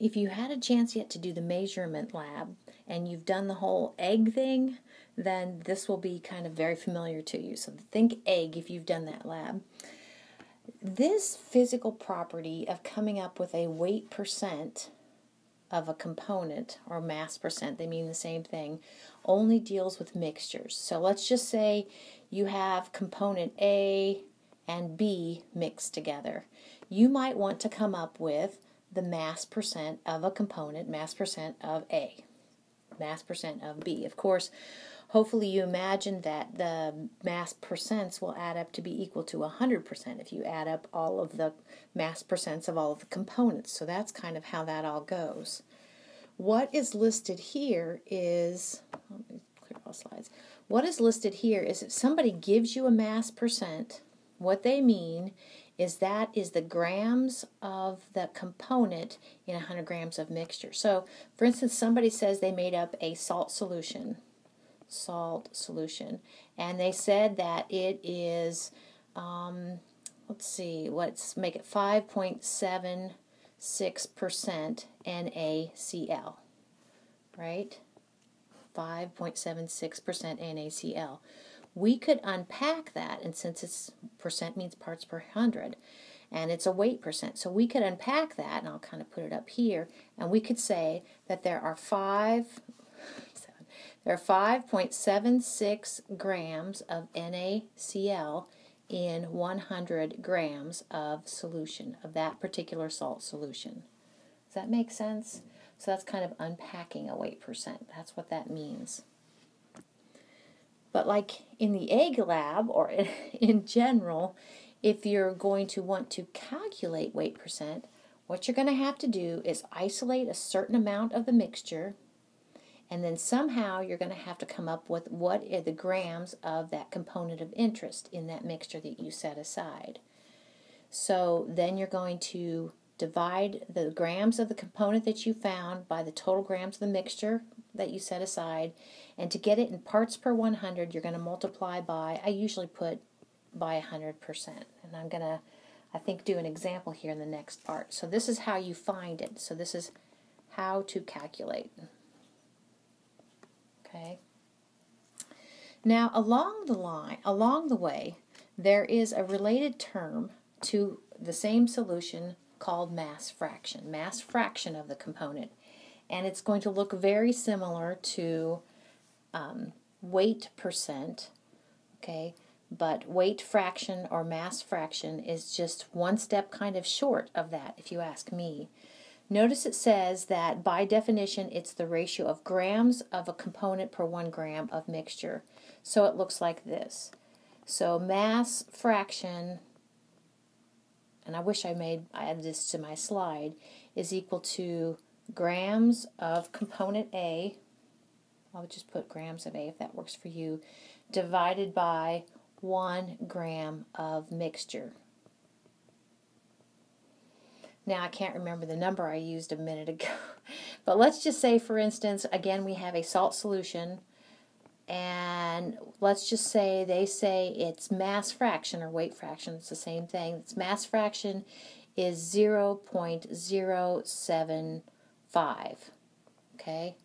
if you had a chance yet to do the measurement lab and you've done the whole egg thing, then this will be kind of very familiar to you. So think egg if you've done that lab. This physical property of coming up with a weight percent of a component or mass percent, they mean the same thing, only deals with mixtures. So let's just say you have component A and B mixed together. You might want to come up with the mass percent of a component, mass percent of A, mass percent of B. Of course, hopefully you imagine that the mass percents will add up to be equal to 100% if you add up all of the mass percents of all of the components. So that's kind of how that all goes. What is listed here is, let me clear all slides. What is listed here is if somebody gives you a mass percent, what they mean is that is the grams of the component in 100 grams of mixture. So, for instance, somebody says they made up a salt solution, salt solution, and they said that it is, um, let's see, let's make it 5.76% NaCl, right? 5.76% NaCl we could unpack that, and since it's percent means parts per hundred, and it's a weight percent, so we could unpack that, and I'll kind of put it up here, and we could say that there are five, seven, there are 5.76 grams of NaCl in 100 grams of solution, of that particular salt solution. Does that make sense? So that's kind of unpacking a weight percent. That's what that means. But like in the egg lab or in general, if you're going to want to calculate weight percent, what you're going to have to do is isolate a certain amount of the mixture and then somehow you're going to have to come up with what are the grams of that component of interest in that mixture that you set aside. So then you're going to divide the grams of the component that you found by the total grams of the mixture that you set aside and to get it in parts per 100, you're going to multiply by, I usually put by 100%. And I'm going to, I think, do an example here in the next part. So this is how you find it. So this is how to calculate. Okay. Now, along the line, along the way, there is a related term to the same solution called mass fraction, mass fraction of the component. And it's going to look very similar to um, weight percent, okay, but weight fraction or mass fraction is just one step kind of short of that, if you ask me. Notice it says that by definition it's the ratio of grams of a component per one gram of mixture. So it looks like this. So mass fraction, and I wish I made I added this to my slide, is equal to grams of component A I'll just put grams of A if that works for you, divided by 1 gram of mixture. Now, I can't remember the number I used a minute ago, but let's just say, for instance, again, we have a salt solution, and let's just say they say its mass fraction or weight fraction, it's the same thing. Its mass fraction is 0.075, okay?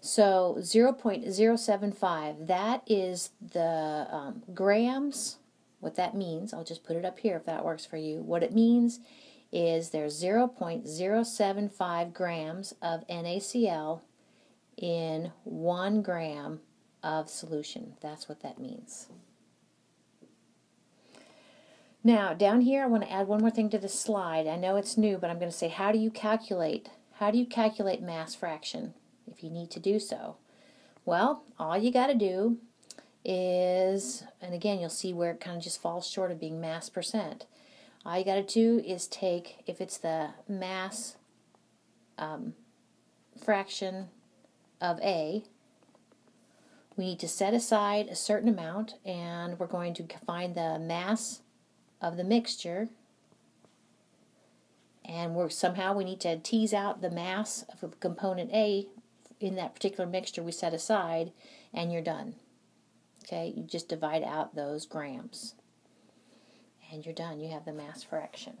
So 0.075, that is the um, grams. What that means, I'll just put it up here if that works for you. What it means is there's 0.075 grams of NaCl in 1 gram of solution. That's what that means. Now, down here, I want to add one more thing to the slide. I know it's new, but I'm going to say, how do you calculate? How do you calculate mass fraction? if you need to do so. Well, all you got to do is, and again, you'll see where it kind of just falls short of being mass percent. All you got to do is take, if it's the mass um, fraction of A, we need to set aside a certain amount, and we're going to find the mass of the mixture and we're somehow we need to tease out the mass of component A in that particular mixture we set aside, and you're done. Okay, you just divide out those grams. And you're done. You have the mass fraction.